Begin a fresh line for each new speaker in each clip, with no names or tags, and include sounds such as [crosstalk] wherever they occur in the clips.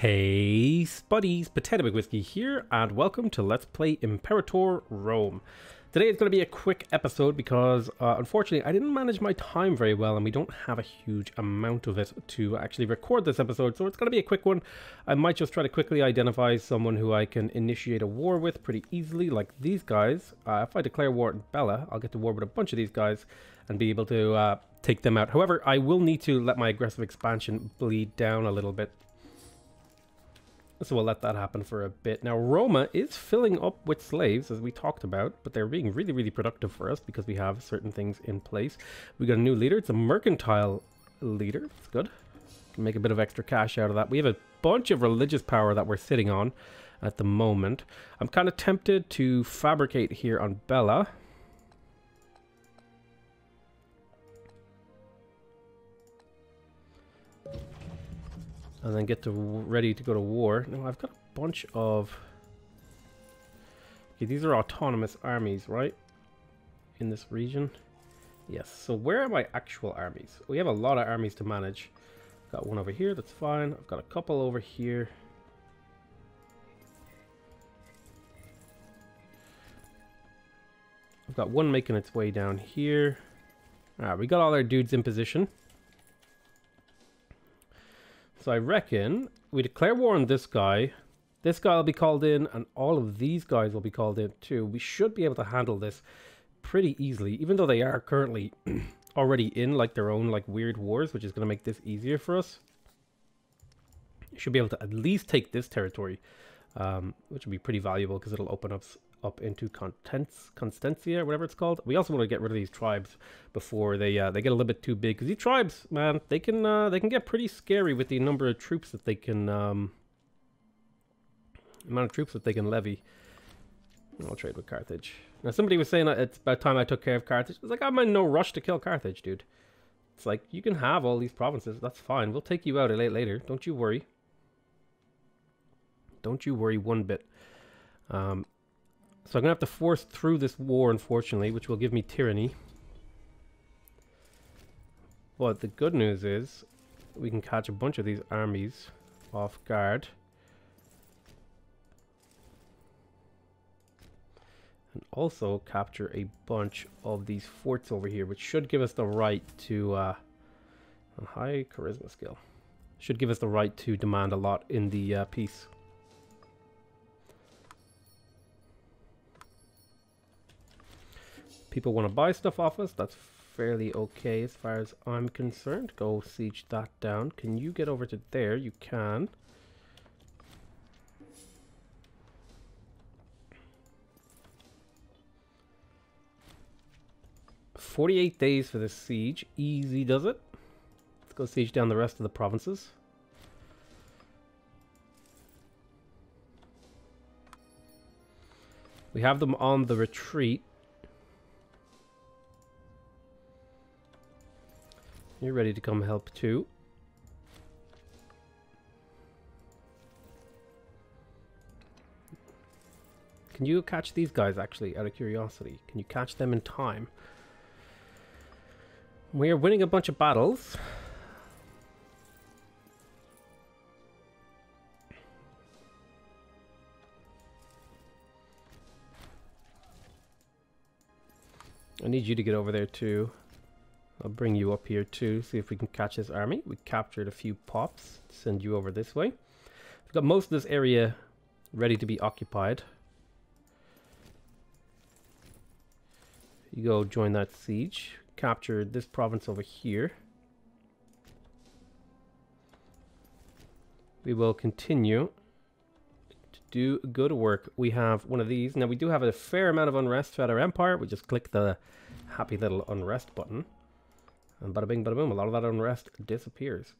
Hey Spuddies, PotatoMcWhiskey here, and welcome to Let's Play Imperator Rome. Today is going to be a quick episode because, uh, unfortunately, I didn't manage my time very well, and we don't have a huge amount of it to actually record this episode, so it's going to be a quick one. I might just try to quickly identify someone who I can initiate a war with pretty easily, like these guys. Uh, if I declare war in Bella, I'll get to war with a bunch of these guys and be able to uh, take them out. However, I will need to let my aggressive expansion bleed down a little bit so we'll let that happen for a bit. Now, Roma is filling up with slaves, as we talked about, but they're being really, really productive for us because we have certain things in place. We got a new leader. It's a mercantile leader. It's good. Can make a bit of extra cash out of that. We have a bunch of religious power that we're sitting on at the moment. I'm kind of tempted to fabricate here on Bella. And then get to ready to go to war. Now I've got a bunch of. Okay, these are autonomous armies, right? In this region. Yes. So where are my actual armies? We have a lot of armies to manage. Got one over here. That's fine. I've got a couple over here. I've got one making its way down here. Alright, we got all our dudes in position. So I reckon we declare war on this guy. This guy will be called in, and all of these guys will be called in too. We should be able to handle this pretty easily, even though they are currently [clears throat] already in like their own like weird wars, which is going to make this easier for us. Should be able to at least take this territory, um, which would be pretty valuable because it'll open up up into Contents, Constantia, whatever it's called. We also want to get rid of these tribes before they uh, they get a little bit too big. Because these tribes, man, they can uh, they can get pretty scary with the number of troops that they can um, amount of troops that they can levy. I'll trade with Carthage. Now somebody was saying it's about time I took care of Carthage. It's like I'm in no rush to kill Carthage, dude. It's like you can have all these provinces. That's fine. We'll take you out late later. Don't you worry. Don't you worry one bit. Um, so I'm going to have to force through this war, unfortunately, which will give me tyranny. But the good news is we can catch a bunch of these armies off guard. And also capture a bunch of these forts over here, which should give us the right to... Uh, a high charisma skill. Should give us the right to demand a lot in the uh, peace. People want to buy stuff off us, that's fairly okay as far as I'm concerned. Go siege that down. Can you get over to there? You can. Forty-eight days for this siege. Easy does it. Let's go siege down the rest of the provinces. We have them on the retreat. You're ready to come help too. Can you catch these guys actually, out of curiosity? Can you catch them in time? We are winning a bunch of battles. I need you to get over there too. I'll bring you up here too, see if we can catch this army. We captured a few pops, send you over this way. We've got most of this area ready to be occupied. You go join that siege. Capture this province over here. We will continue to do good work. We have one of these. Now we do have a fair amount of unrest throughout our empire. We just click the happy little unrest button. And bada bing, bada boom, a lot of that unrest disappears.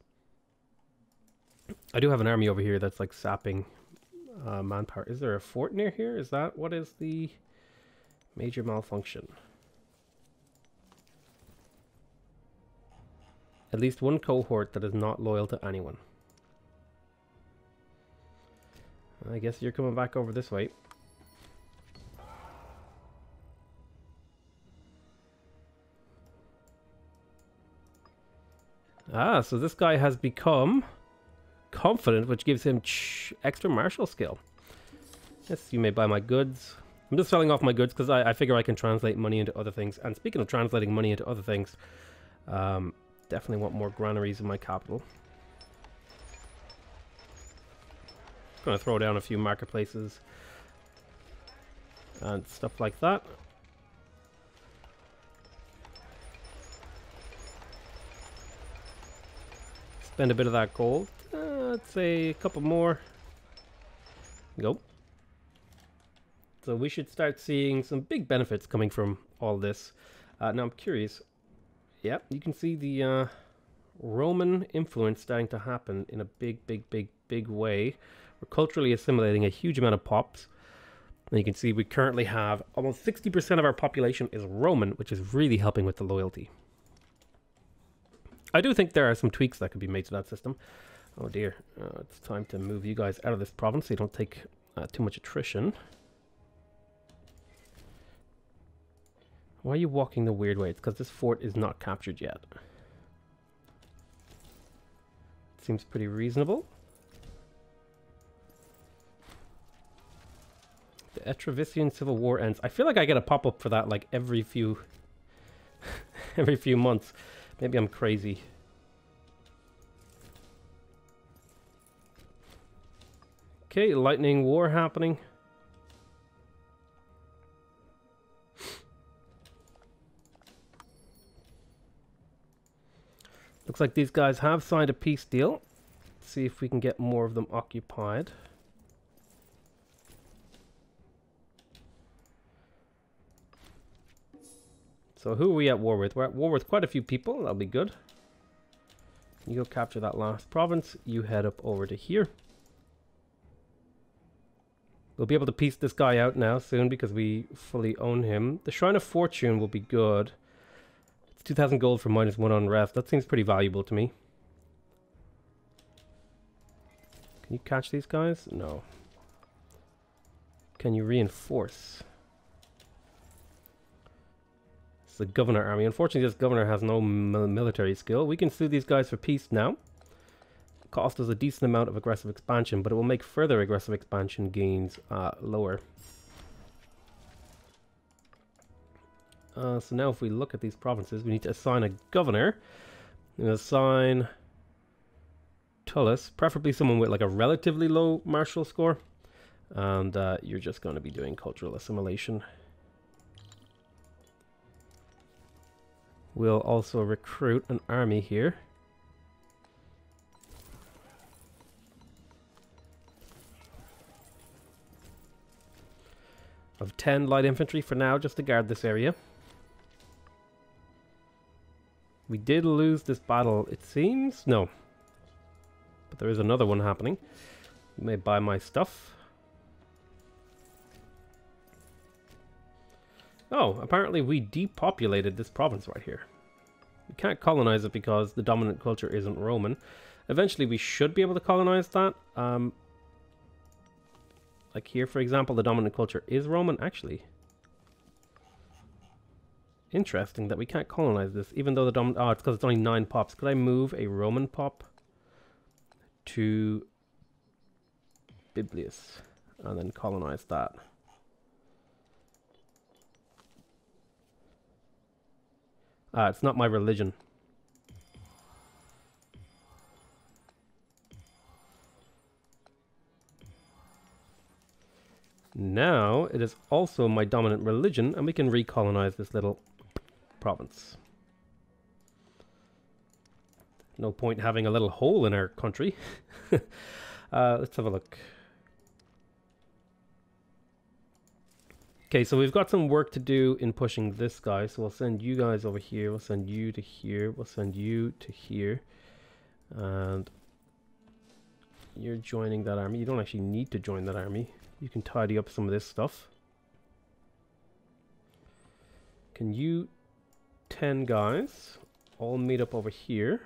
I do have an army over here that's like sapping uh, manpower. Is there a fort near here? Is that what is the major malfunction? At least one cohort that is not loyal to anyone. I guess you're coming back over this way. Ah, so this guy has become confident, which gives him extra martial skill. Yes, you may buy my goods. I'm just selling off my goods because I, I, figure I can translate money into other things. And speaking of translating money into other things, um, definitely want more granaries in my capital. Gonna throw down a few marketplaces and stuff like that. Spend a bit of that gold. Uh, let's say a couple more. Go. So we should start seeing some big benefits coming from all this. Uh, now I'm curious. Yeah, you can see the uh, Roman influence starting to happen in a big, big, big, big way. We're culturally assimilating a huge amount of pops. And you can see we currently have almost 60% of our population is Roman, which is really helping with the loyalty. I do think there are some tweaks that could be made to that system. Oh dear, uh, it's time to move you guys out of this province so you don't take uh, too much attrition. Why are you walking the weird way? It's because this fort is not captured yet. Seems pretty reasonable. The Etrovician Civil War ends. I feel like I get a pop-up for that like every few [laughs] every few months. Maybe I'm crazy. Okay, lightning war happening. Looks like these guys have signed a peace deal. Let's see if we can get more of them occupied. So who are we at war with? We're at war with quite a few people. That'll be good. You go capture that last province. You head up over to here. We'll be able to piece this guy out now soon because we fully own him. The Shrine of Fortune will be good. It's 2,000 gold for minus one unrest. That seems pretty valuable to me. Can you catch these guys? No. Can you reinforce? The governor army. Unfortunately, this governor has no military skill. We can sue these guys for peace now. Cost us a decent amount of aggressive expansion, but it will make further aggressive expansion gains uh, lower. Uh, so now if we look at these provinces, we need to assign a governor. And assign Tullus, preferably someone with like a relatively low martial score. And uh, you're just going to be doing cultural assimilation. We'll also recruit an army here. Of 10 light infantry for now, just to guard this area. We did lose this battle, it seems. No. But there is another one happening. You may buy my stuff. Oh, apparently we depopulated this province right here. We can't colonize it because the dominant culture isn't Roman. Eventually we should be able to colonize that. Um, like here, for example, the dominant culture is Roman. Actually, interesting that we can't colonize this, even though the dominant... Oh, it's because it's only nine pops. Could I move a Roman pop to Biblius and then colonize that? Uh, it's not my religion. Now it is also my dominant religion and we can recolonize this little province. No point having a little hole in our country. [laughs] uh, let's have a look. Okay, so we've got some work to do in pushing this guy. So we'll send you guys over here. We'll send you to here. We'll send you to here. And you're joining that army. You don't actually need to join that army. You can tidy up some of this stuff. Can you 10 guys all meet up over here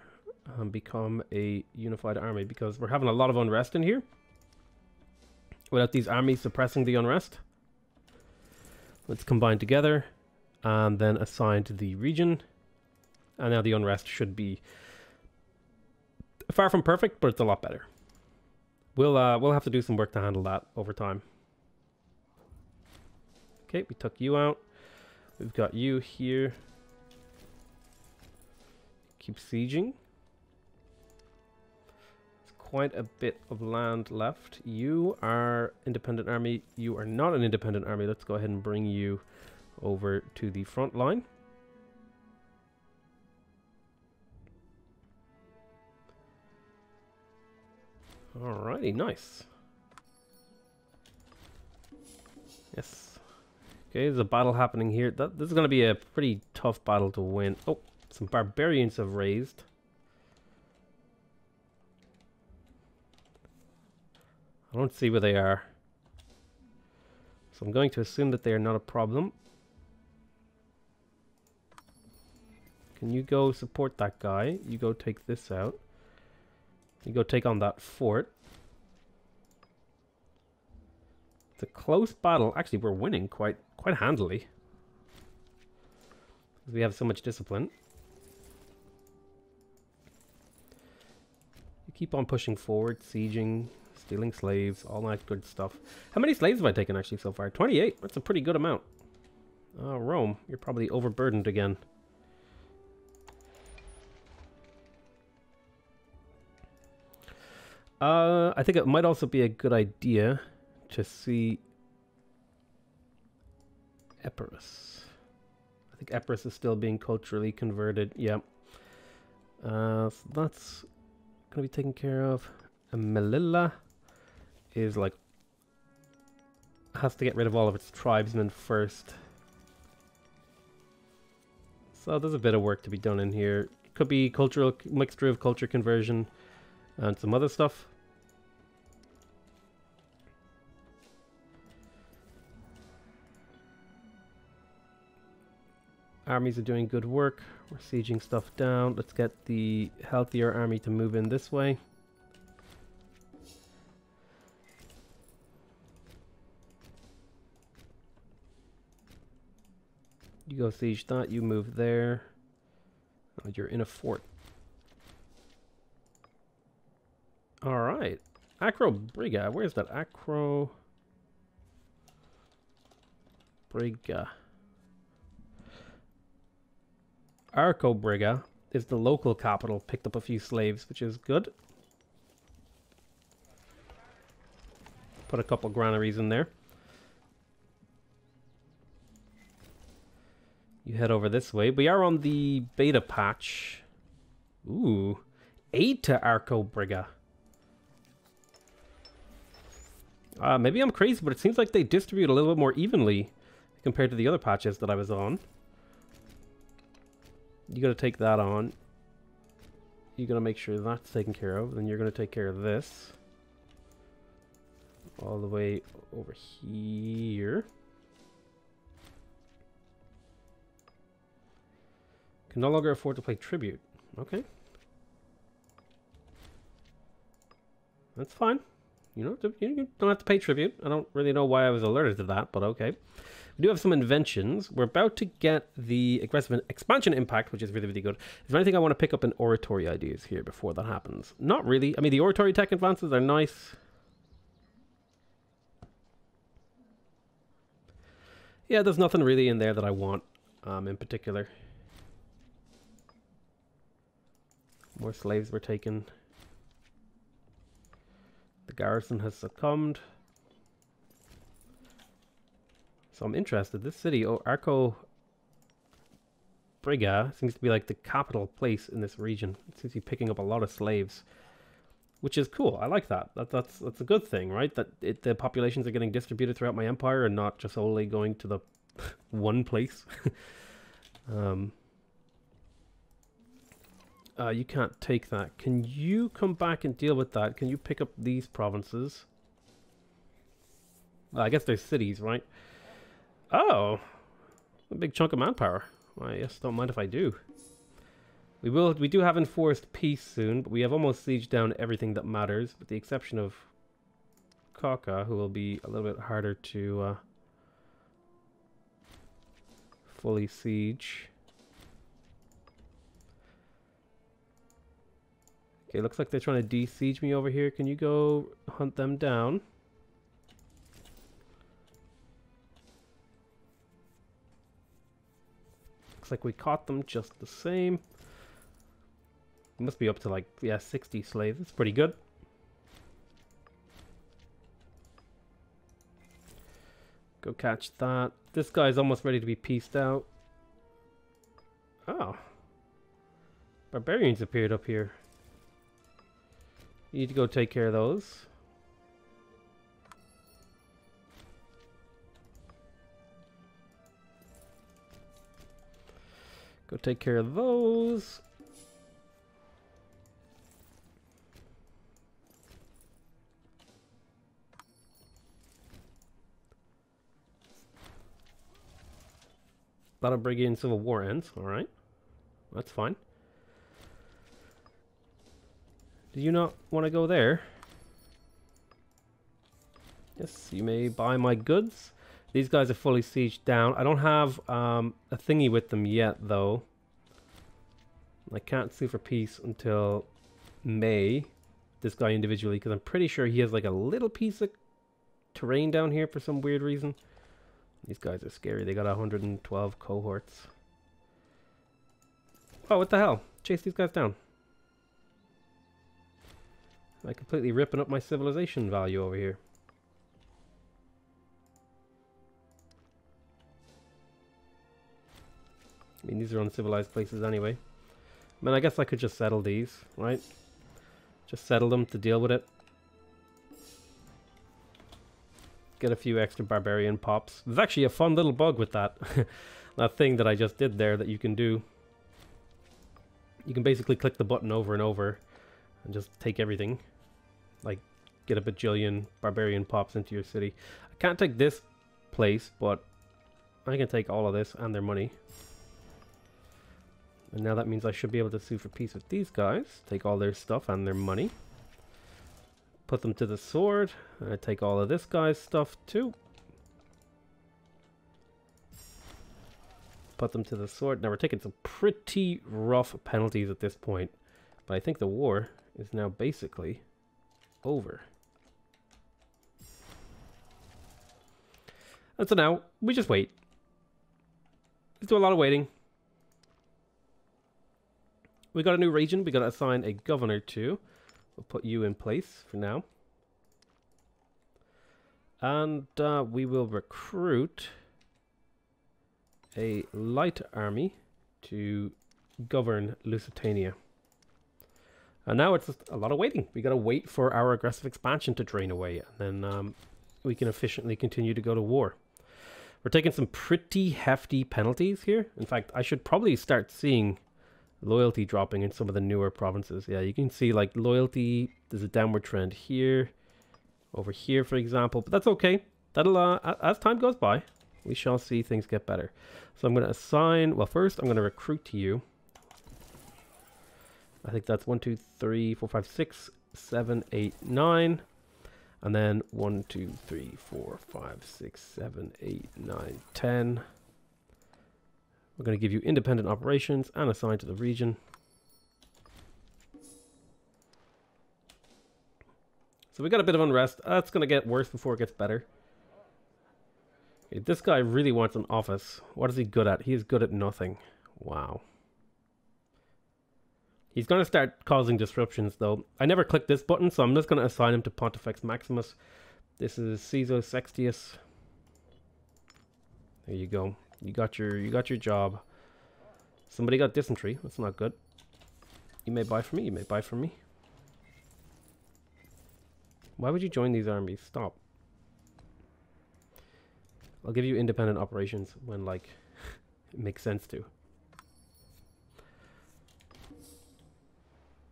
and become a unified army? Because we're having a lot of unrest in here. Without these armies suppressing the unrest. Let's combine together and then assign to the region. And now the unrest should be far from perfect, but it's a lot better. We'll uh, we'll have to do some work to handle that over time. Okay, we took you out. We've got you here. Keep sieging. Quite a bit of land left. You are independent army. You are not an independent army. Let's go ahead and bring you over to the front line. Alrighty, nice. Yes. Okay, there's a battle happening here. That, this is going to be a pretty tough battle to win. Oh, some barbarians have raised. I don't see where they are. So I'm going to assume that they are not a problem. Can you go support that guy? You go take this out. You go take on that fort. It's a close battle. Actually, we're winning quite quite handily. We have so much discipline. You keep on pushing forward, sieging, stealing slaves, all that good stuff. How many slaves have I taken actually so far? 28. That's a pretty good amount. Oh, Rome, you're probably overburdened again. Uh, I think it might also be a good idea to see Epirus. I think Epirus is still being culturally converted. Yeah. Uh, so that's going to be taken care of. And Melilla is like has to get rid of all of its tribesmen first. So there's a bit of work to be done in here. Could be cultural mixture of culture conversion and some other stuff. Armies are doing good work. We're sieging stuff down. Let's get the healthier army to move in this way. You go siege that, you move there. Oh, you're in a fort. Alright. Acro Briga. Where's that? Acro Briga. Arcobriga is the local capital. Picked up a few slaves, which is good. Put a couple granaries in there. You head over this way. We are on the beta patch. Ooh. Aid to Arcobriga. Uh, maybe I'm crazy, but it seems like they distribute a little bit more evenly compared to the other patches that I was on. You gotta take that on. You gotta make sure that's taken care of. Then you're gonna take care of this. All the way over here. Can no longer afford to pay tribute. Okay. That's fine. You know, you don't have to pay tribute. I don't really know why I was alerted to that, but okay. We do have some inventions. We're about to get the aggressive expansion impact, which is really, really good. Is there anything I want to pick up in oratory ideas here before that happens? Not really. I mean, the oratory tech advances are nice. Yeah, there's nothing really in there that I want um, in particular. More slaves were taken. The garrison has succumbed. So I'm interested. This city, oh, Arco Briga, seems to be like the capital place in this region. It seems to be picking up a lot of slaves, which is cool. I like that. that that's that's a good thing, right? That it, the populations are getting distributed throughout my empire and not just only going to the [laughs] one place. [laughs] um, uh, you can't take that. Can you come back and deal with that? Can you pick up these provinces? I guess they're cities, right? Oh, a big chunk of manpower. I guess don't mind if I do. We will. We do have enforced peace soon, but we have almost sieged down everything that matters, with the exception of Kaka, who will be a little bit harder to uh, fully siege. Okay, looks like they're trying to de-siege me over here. Can you go hunt them down? Looks like we caught them just the same. It must be up to like, yeah, 60 slaves. It's pretty good. Go catch that. This guy's almost ready to be pieced out. Oh. Barbarians appeared up here. You need to go take care of those. Go take care of those. That'll bring in Civil War ends. Alright. That's fine. Do you not want to go there? Yes, you may buy my goods. These guys are fully sieged down. I don't have um, a thingy with them yet, though. I can't sue for peace until May. This guy individually, because I'm pretty sure he has like a little piece of terrain down here for some weird reason. These guys are scary. They got 112 cohorts. Oh, what the hell? Chase these guys down. I completely ripping up my civilization value over here. I mean, these are uncivilized places anyway. I mean, I guess I could just settle these, right? Just settle them to deal with it. Get a few extra barbarian pops. There's actually a fun little bug with that. [laughs] that thing that I just did there that you can do. You can basically click the button over and over and just take everything. Get a bajillion barbarian pops into your city. I can't take this place, but I can take all of this and their money. And now that means I should be able to sue for peace with these guys. Take all their stuff and their money. Put them to the sword. I take all of this guy's stuff too. Put them to the sword. Now we're taking some pretty rough penalties at this point. But I think the war is now basically over. And so now, we just wait. Let's do a lot of waiting. We got a new region we got to assign a governor to. We'll put you in place for now. And uh, we will recruit a light army to govern Lusitania. And now it's just a lot of waiting. We got to wait for our aggressive expansion to drain away, and then um, we can efficiently continue to go to war. We're taking some pretty hefty penalties here. In fact, I should probably start seeing loyalty dropping in some of the newer provinces. Yeah, you can see like loyalty, there's a downward trend here, over here, for example, but that's okay. That'll, uh, as time goes by, we shall see things get better. So I'm going to assign, well, first I'm going to recruit to you. I think that's one, two, three, four, five, six, seven, eight, nine. And then one, two, three, four, five, six, seven, eight, nine, ten. We're going to give you independent operations and assign to the region. So we got a bit of unrest. Uh, That's going to get worse before it gets better. Okay, this guy really wants an office. What is he good at? He is good at nothing. Wow. He's going to start causing disruptions, though. I never clicked this button, so I'm just going to assign him to Pontifex Maximus. This is Caesar Sextius. There you go. You got your you got your job. Somebody got dysentery. That's not good. You may buy from me. You may buy from me. Why would you join these armies? Stop. I'll give you independent operations when like [laughs] it makes sense to.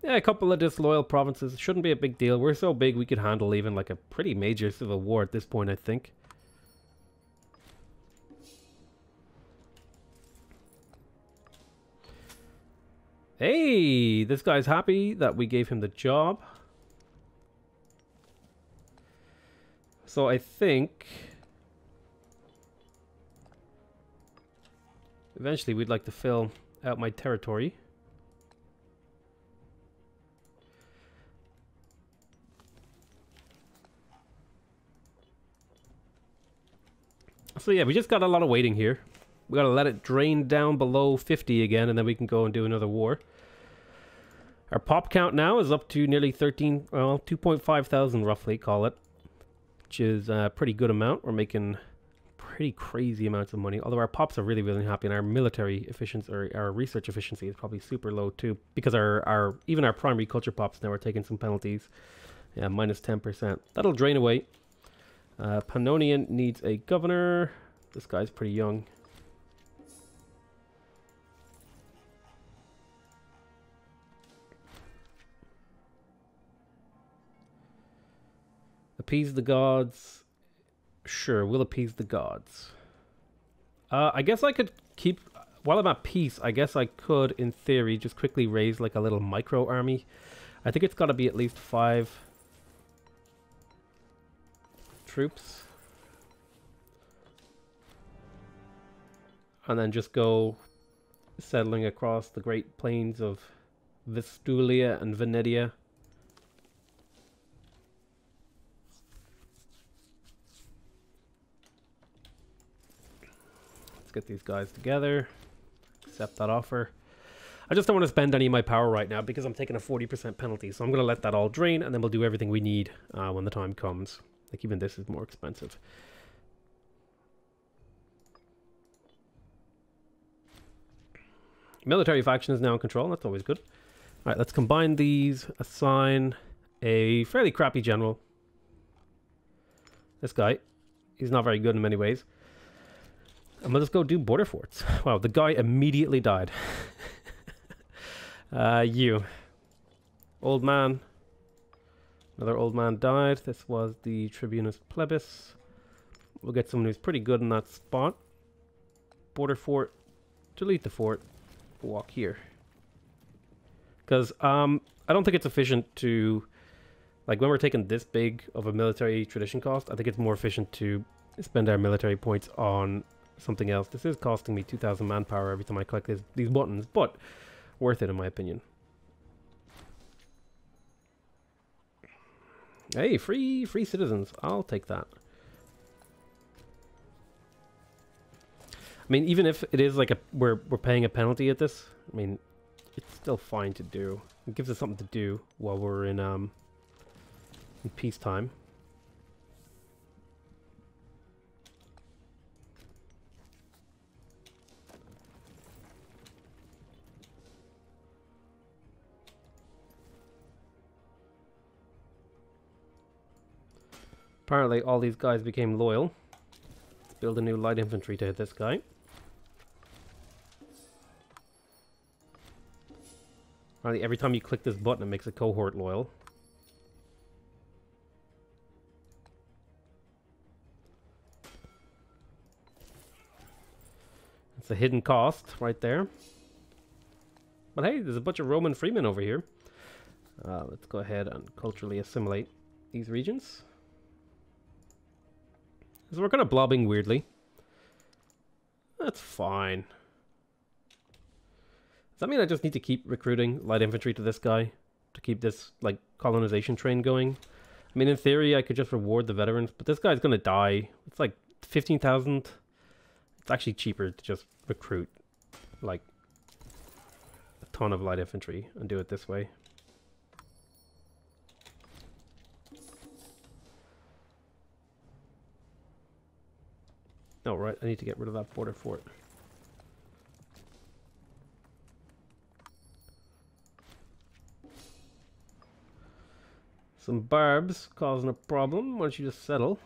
Yeah, a couple of disloyal provinces shouldn't be a big deal. We're so big we could handle even like a pretty major civil war at this point, I think. Hey, this guy's happy that we gave him the job. So I think... Eventually we'd like to fill out my territory. So yeah, we just got a lot of waiting here. We gotta let it drain down below 50 again, and then we can go and do another war. Our pop count now is up to nearly 13, well, 2.5 thousand roughly, call it. Which is a pretty good amount. We're making pretty crazy amounts of money. Although our pops are really, really happy, and our military efficiency or our research efficiency is probably super low too, because our our even our primary culture pops now are taking some penalties. Yeah, minus 10%. That'll drain away. Uh, Pannonian needs a governor. This guy's pretty young. Appease the gods. Sure, we'll appease the gods. Uh, I guess I could keep... While I'm at peace, I guess I could, in theory, just quickly raise like a little micro army. I think it's got to be at least five troops. And then just go settling across the great plains of Vestulia and Venetia. Let's get these guys together. Accept that offer. I just don't want to spend any of my power right now because I'm taking a 40% penalty. So I'm going to let that all drain and then we'll do everything we need uh, when the time comes. Like even this is more expensive. Military faction is now in control. That's always good. All right, let's combine these. Assign a fairly crappy general. This guy. He's not very good in many ways. And just go do border forts. [laughs] Wow, the guy immediately died. [laughs] uh, you. Old man. Another old man died. This was the Tribunus Plebis. We'll get someone who's pretty good in that spot. Border fort. Delete the fort. Walk here. Because um, I don't think it's efficient to... Like, when we're taking this big of a military tradition cost, I think it's more efficient to spend our military points on something else. This is costing me 2,000 manpower every time I click this, these buttons, but worth it in my opinion. Hey, free free citizens. I'll take that. I mean, even if it is like a we're we're paying a penalty at this, I mean, it's still fine to do. It gives us something to do while we're in um in peacetime. Apparently all these guys became loyal. Let's build a new light infantry to hit this guy. Apparently every time you click this button it makes a cohort loyal. It's a hidden cost right there. But hey, there's a bunch of Roman freemen over here. Uh, let's go ahead and culturally assimilate these regions. Because we're kind of blobbing weirdly. That's fine. Does that mean I just need to keep recruiting light infantry to this guy? To keep this, like, colonization train going? I mean, in theory, I could just reward the veterans, but this guy's gonna die. It's like 15,000. It's actually cheaper to just recruit, like, a ton of light infantry and do it this way. Oh, right. I need to get rid of that border fort. Some barbs causing a problem. Why don't you just settle?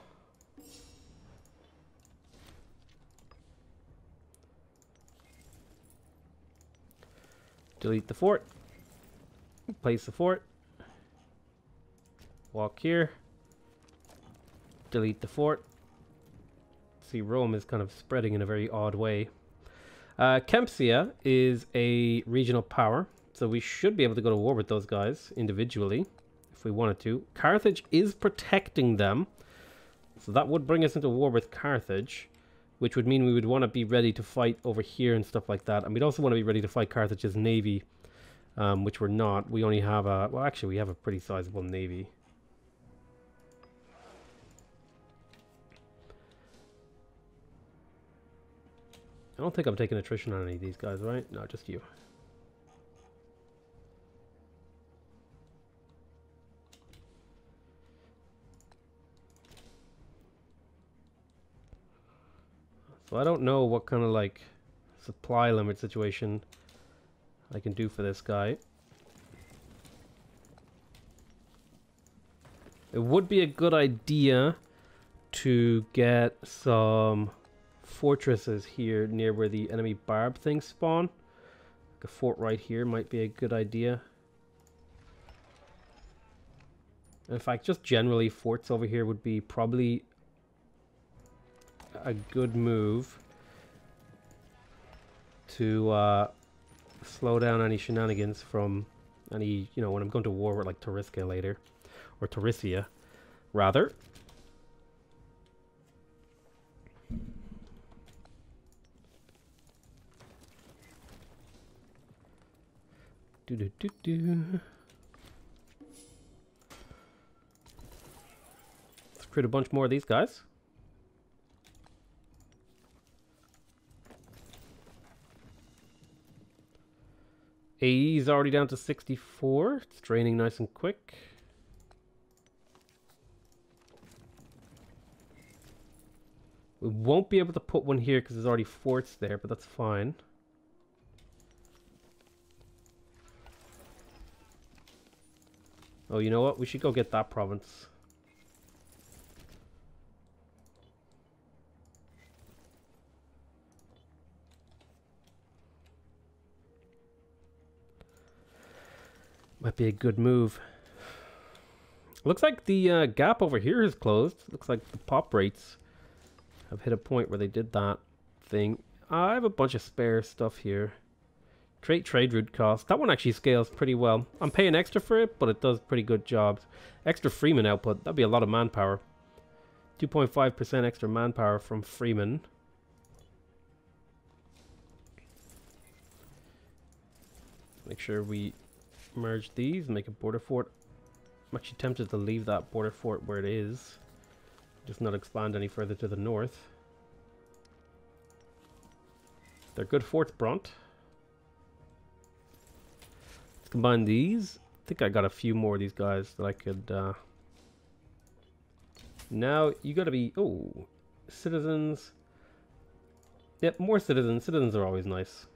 Delete the fort. Place the fort. Walk here. Delete the fort Rome is kind of spreading in a very odd way. Uh, Kempsia is a regional power, so we should be able to go to war with those guys individually if we wanted to. Carthage is protecting them, so that would bring us into war with Carthage, which would mean we would want to be ready to fight over here and stuff like that. And we'd also want to be ready to fight Carthage's navy, um, which we're not. We only have a, well, actually, we have a pretty sizable navy. I don't think I'm taking attrition on any of these guys, right? No, just you. So I don't know what kind of like supply limit situation I can do for this guy. It would be a good idea to get some fortresses here near where the enemy barb things spawn. Like a fort right here might be a good idea. In fact, just generally forts over here would be probably a good move to uh, slow down any shenanigans from any, you know, when I'm going to war with like Tariska later. Or Tarisia, rather. Do do do do. Let's create a bunch more of these guys. AE is already down to 64. It's draining nice and quick. We won't be able to put one here because there's already forts there, but that's fine. Oh, you know what? We should go get that province. Might be a good move. Looks like the uh, gap over here is closed. Looks like the pop rates have hit a point where they did that thing. I have a bunch of spare stuff here. Trade trade route cost. That one actually scales pretty well. I'm paying extra for it, but it does pretty good jobs. Extra Freeman output. That'd be a lot of manpower. 2.5% extra manpower from Freeman. Make sure we merge these, make a border fort. I'm actually tempted to leave that border fort where it is. Just not expand any further to the north. They're good forts, Bront. Combine these. I think I got a few more of these guys that I could... Uh... Now, you gotta be... Oh, citizens. Yep, more citizens. Citizens are always nice.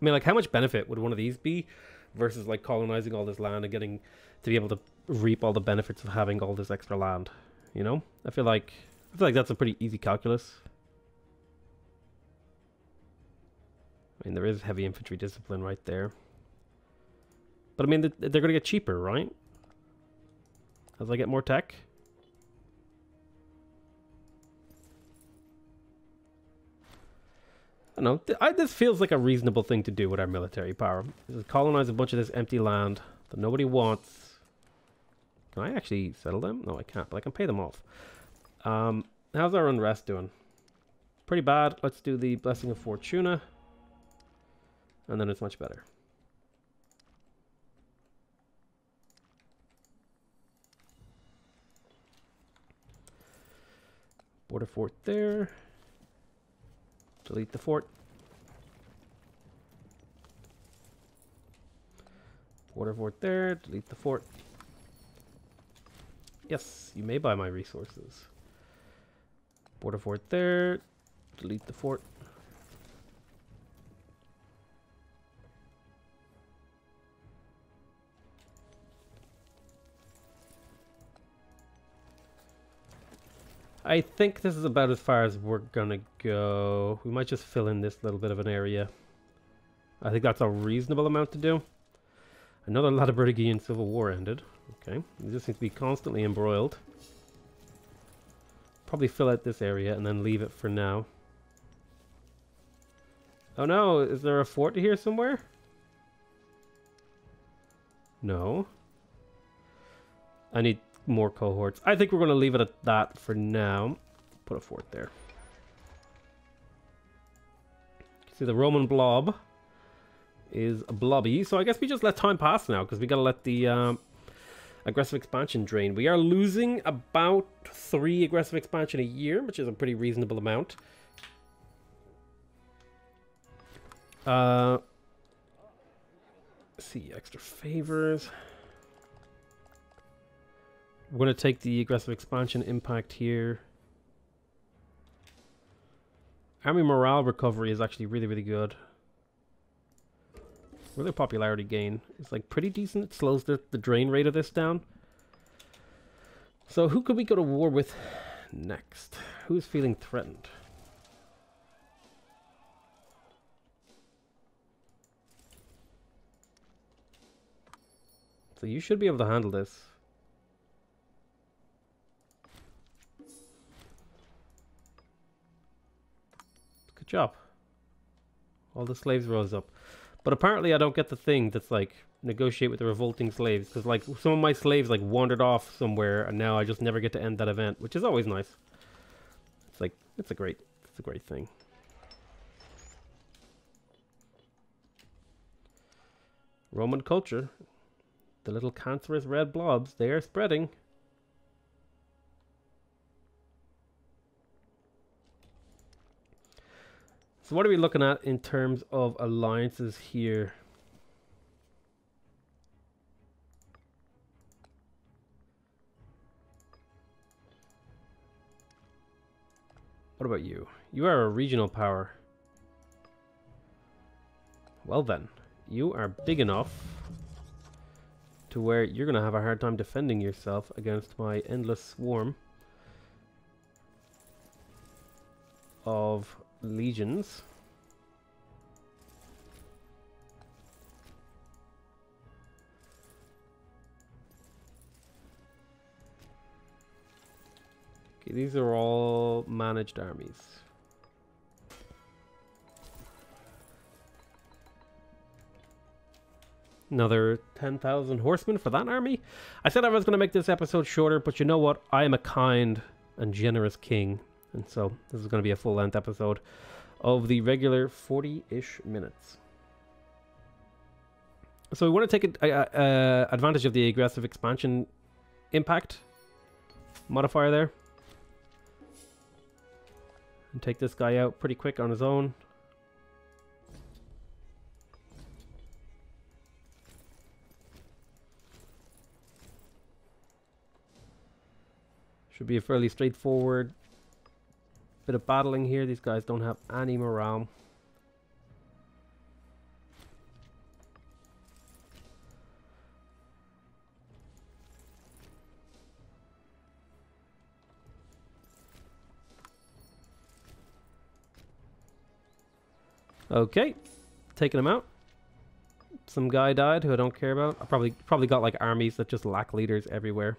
I mean, like, how much benefit would one of these be versus like colonizing all this land and getting to be able to reap all the benefits of having all this extra land? You know, I feel like I feel like that's a pretty easy calculus. I mean, there is heavy infantry discipline right there. But I mean, they're going to get cheaper, right? As I get more tech. I don't know. I, this feels like a reasonable thing to do with our military power. Is colonize a bunch of this empty land that nobody wants. Can I actually settle them? No, I can't, but I can pay them off. Um, how's our unrest doing? Pretty bad. Let's do the Blessing of Fortuna. And then it's much better. Border fort there. Delete the fort. Border fort there. Delete the fort. Yes, you may buy my resources. Border fort there. Delete the fort. I think this is about as far as we're gonna go. We might just fill in this little bit of an area. I think that's a reasonable amount to do. Another Latiburgian civil war ended. Okay, we just need to be constantly embroiled. Probably fill out this area and then leave it for now. Oh no, is there a fort here somewhere? No. I need more cohorts. I think we're going to leave it at that for now. Put a fort there. See the Roman blob is blobby, so I guess we just let time pass now because we got to let the um, aggressive expansion drain. We are losing about three aggressive expansion a year, which is a pretty reasonable amount. Uh, see, extra favors. We're going to take the aggressive expansion impact here. Army morale recovery is actually really, really good. Really popularity gain is like pretty decent. It slows the, the drain rate of this down. So who could we go to war with next? Who's feeling threatened? So you should be able to handle this. Good job. All the slaves rose up. But apparently I don't get the thing that's like negotiate with the revolting slaves because like some of my slaves like wandered off somewhere and now I just never get to end that event, which is always nice. It's like it's a great it's a great thing. Roman culture. The little cancerous red blobs, they are spreading. So what are we looking at in terms of alliances here? What about you? You are a regional power. Well then, you are big enough to where you're going to have a hard time defending yourself against my endless swarm of legions. Okay, these are all managed armies. Another 10,000 horsemen for that army? I said I was going to make this episode shorter, but you know what? I am a kind and generous king. And so this is going to be a full length episode of the regular 40 ish minutes. So we want to take a, uh, advantage of the aggressive expansion impact modifier there. And take this guy out pretty quick on his own. Should be a fairly straightforward Bit of battling here. These guys don't have any morale. Okay, taking him out. Some guy died who I don't care about. I probably probably got like armies that just lack leaders everywhere.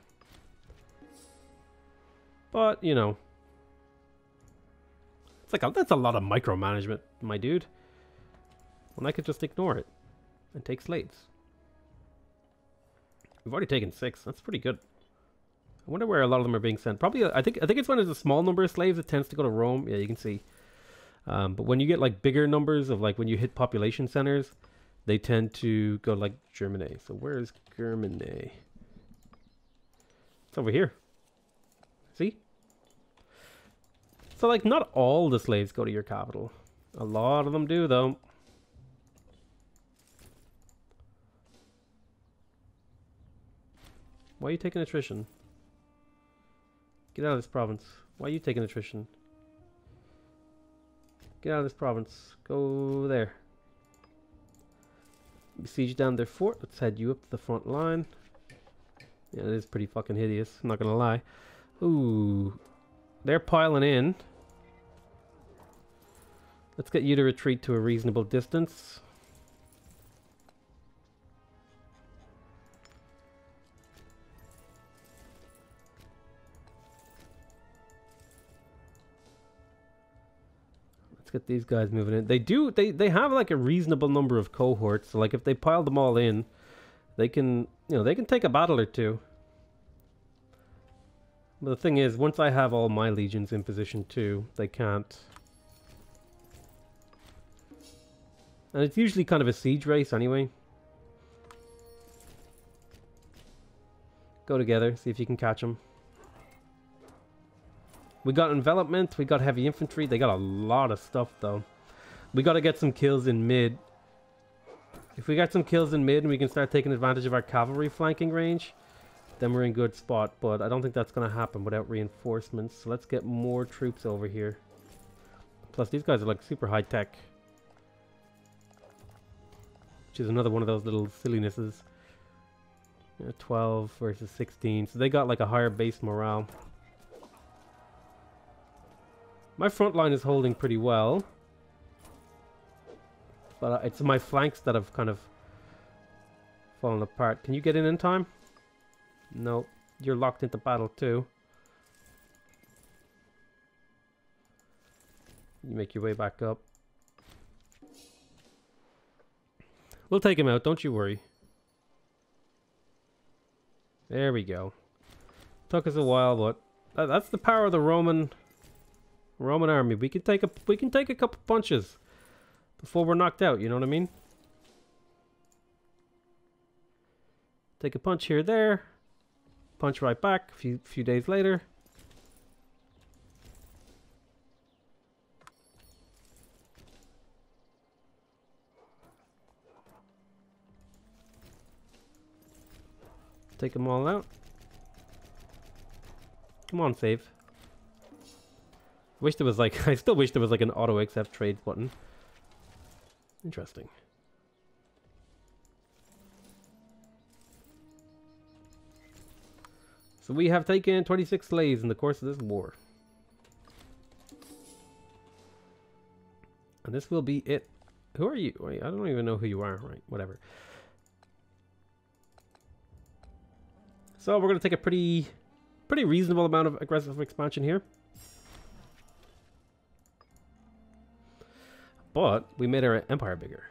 But, you know, it's like, a, that's a lot of micromanagement, my dude. When I could just ignore it and take slaves. We've already taken six. That's pretty good. I wonder where a lot of them are being sent. Probably, I think I think it's when there's a small number of slaves that tends to go to Rome. Yeah, you can see. Um, but when you get like bigger numbers of like when you hit population centers, they tend to go like Germany. So where is Germany? It's over here. See? So, like, not all the slaves go to your capital. A lot of them do, though. Why are you taking attrition? Get out of this province. Why are you taking attrition? Get out of this province. Go there. Besiege down their fort. Let's head you up to the front line. Yeah, it is pretty fucking hideous. I'm not gonna lie. Ooh. They're piling in. Let's get you to retreat to a reasonable distance. Let's get these guys moving in. They do, they, they have like a reasonable number of cohorts. So like if they pile them all in, they can, you know, they can take a battle or two. But the thing is, once I have all my legions in position too, they can't. And it's usually kind of a siege race anyway. Go together, see if you can catch them. We got envelopment, we got heavy infantry. They got a lot of stuff though. We got to get some kills in mid. If we get some kills in mid and we can start taking advantage of our cavalry flanking range, then we're in good spot. But I don't think that's going to happen without reinforcements. So let's get more troops over here. Plus these guys are like super high tech. Which is another one of those little sillinesses. Yeah, 12 versus 16. So they got like a higher base morale. My front line is holding pretty well. But uh, it's my flanks that have kind of fallen apart. Can you get in in time? No. You're locked into battle too. You make your way back up. We'll take him out, don't you worry. There we go. Took us a while, but that's the power of the Roman Roman army. We can take a we can take a couple punches before we're knocked out, you know what I mean? Take a punch here there. Punch right back a few few days later. Take them all out. Come on, save. Wish there was like, [laughs] I still wish there was like an auto accept trade button. Interesting. So we have taken 26 slaves in the course of this war. And this will be it. Who are you? Wait, I don't even know who you are. Right, whatever. So we're going to take a pretty, pretty reasonable amount of aggressive expansion here. But we made our empire bigger.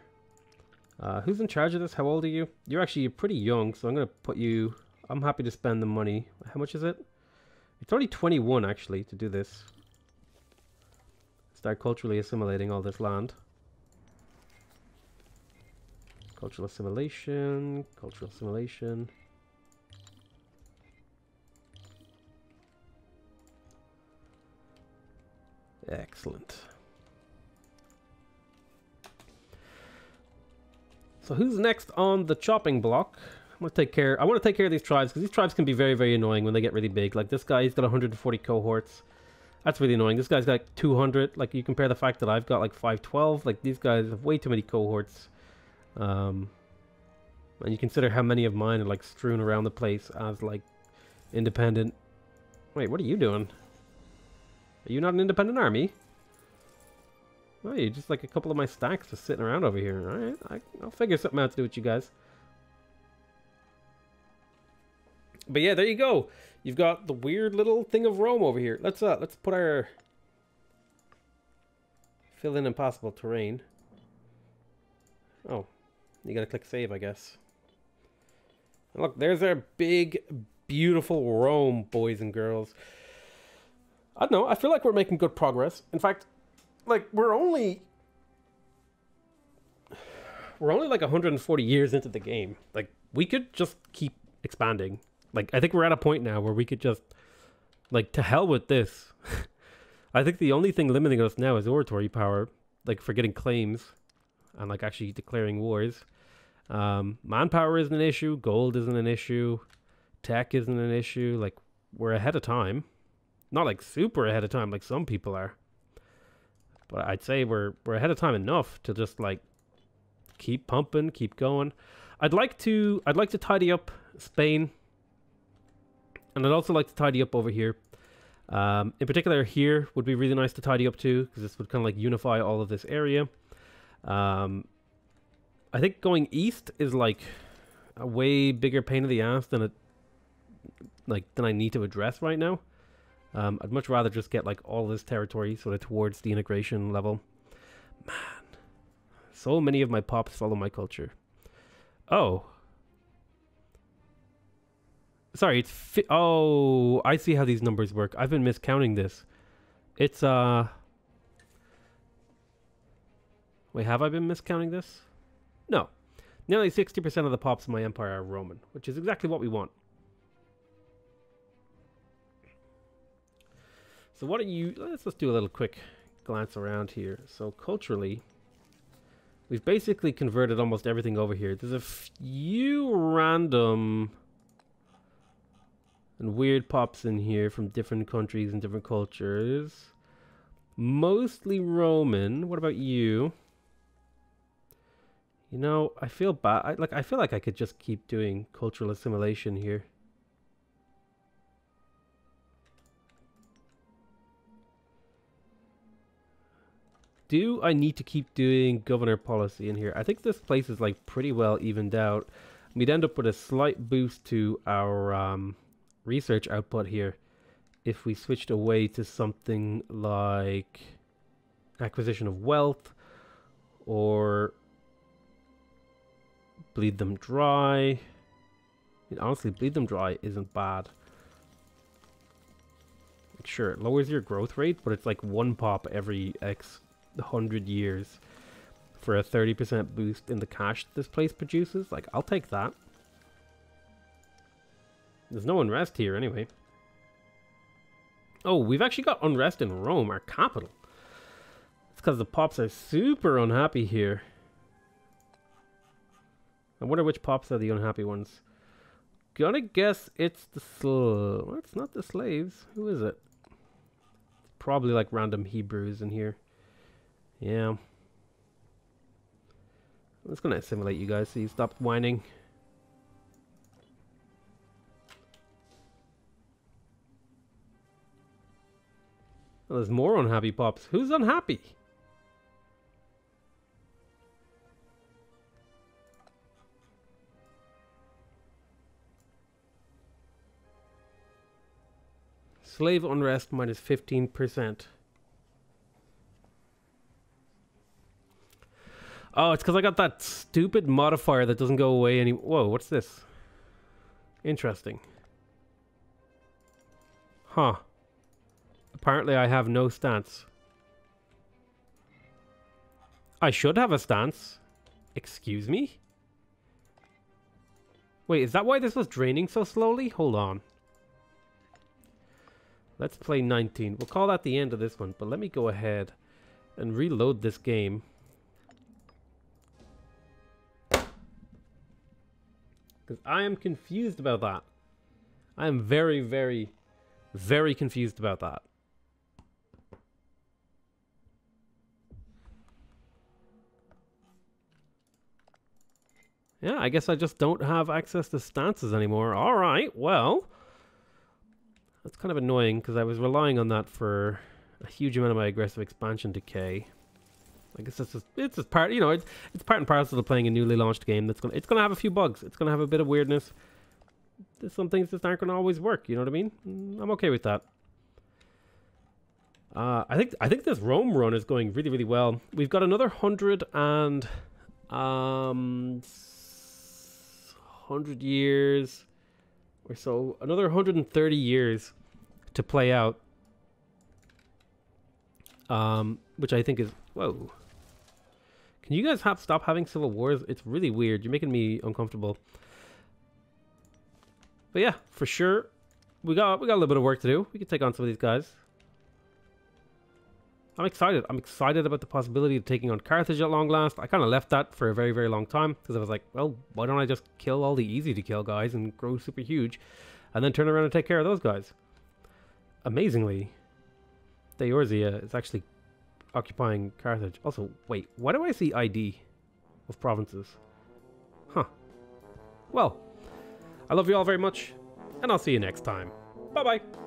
Uh, who's in charge of this? How old are you? You're actually pretty young, so I'm going to put you... I'm happy to spend the money. How much is it? It's only 21, actually, to do this. Start culturally assimilating all this land. Cultural assimilation, cultural assimilation. Excellent. So who's next on the chopping block? I'm gonna take care. I want to take care of these tribes because these tribes can be very, very annoying when they get really big. Like this guy, he's got 140 cohorts. That's really annoying. This guy's got 200. Like you compare the fact that I've got like 512. Like these guys have way too many cohorts. Um, and you consider how many of mine are like strewn around the place as like independent. Wait, what are you doing? Are you not an independent army? Oh, you just like a couple of my stacks just sitting around over here. Alright, I, will figure something out to do with you guys. But yeah, there you go. You've got the weird little thing of Rome over here. Let's uh let's put our fill in impossible terrain. Oh, you gotta click save, I guess. And look, there's our big, beautiful Rome, boys and girls. I don't know. I feel like we're making good progress. In fact, like we're only we're only like 140 years into the game. Like we could just keep expanding. Like I think we're at a point now where we could just like to hell with this. [laughs] I think the only thing limiting us now is oratory power, like for getting claims and like actually declaring wars. Um, manpower isn't an issue. Gold isn't an issue. Tech isn't an issue. Like we're ahead of time. Not like super ahead of time like some people are. But I'd say we're we're ahead of time enough to just like keep pumping, keep going. I'd like to I'd like to tidy up Spain, and I'd also like to tidy up over here. Um, in particular, here would be really nice to tidy up too, because this would kind of like unify all of this area. Um, I think going east is like a way bigger pain in the ass than it like than I need to address right now. Um, I'd much rather just get like all this territory sort of towards the integration level. Man, so many of my pops follow my culture. Oh sorry, it's fi- oh, I see how these numbers work. I've been miscounting this. It's uh Wait, have I been miscounting this? No. Nearly 60% of the pops in my empire are Roman, which is exactly what we want. So what are you let's just do a little quick glance around here. So culturally, we've basically converted almost everything over here. There's a few random and weird pops in here from different countries and different cultures. Mostly Roman. What about you? You know, I feel bad. I, like I feel like I could just keep doing cultural assimilation here. Do I need to keep doing governor policy in here? I think this place is like pretty well evened out. We'd end up with a slight boost to our um, research output here if we switched away to something like acquisition of wealth or bleed them dry. I mean, honestly, bleed them dry isn't bad. Like, sure, it lowers your growth rate, but it's like one pop every X hundred years for a 30% boost in the cash this place produces. Like, I'll take that. There's no unrest here anyway. Oh, we've actually got unrest in Rome, our capital. It's because the Pops are super unhappy here. I wonder which Pops are the unhappy ones. Gonna guess it's the sl well, it's not the slaves. Who is it? Probably like random Hebrews in here. Yeah. I'm just gonna assimilate you guys so you stop whining. Well, there's more unhappy pops. Who's unhappy? Slave unrest minus 15%. Oh, it's because I got that stupid modifier that doesn't go away any- Whoa, what's this? Interesting. Huh. Apparently I have no stance. I should have a stance. Excuse me? Wait, is that why this was draining so slowly? Hold on. Let's play 19. We'll call that the end of this one, but let me go ahead and reload this game. Because I am confused about that. I am very, very, very confused about that. Yeah, I guess I just don't have access to stances anymore. All right, well, that's kind of annoying because I was relying on that for a huge amount of my aggressive expansion decay. I guess it's just it's just part you know it's it's part and parcel of playing a newly launched game that's gonna it's gonna have a few bugs. It's gonna have a bit of weirdness. There's some things that aren't gonna always work. You know what I mean? Mm, I'm okay with that. Uh, I think I think this Rome run is going really really well. We've got another hundred and um 100 years or so, another 130 years to play out. Um, which I think is, whoa. Can you guys have stop having civil wars? It's really weird. You're making me uncomfortable. But yeah, for sure, we got we got a little bit of work to do. We can take on some of these guys. I'm excited. I'm excited about the possibility of taking on Carthage at long last. I kind of left that for a very, very long time because I was like, well, why don't I just kill all the easy to kill guys and grow super huge and then turn around and take care of those guys? Amazingly, Eorzea is actually occupying Carthage. Also, wait, why do I see ID of provinces? Huh. Well, I love you all very much, and I'll see you next time. Bye-bye.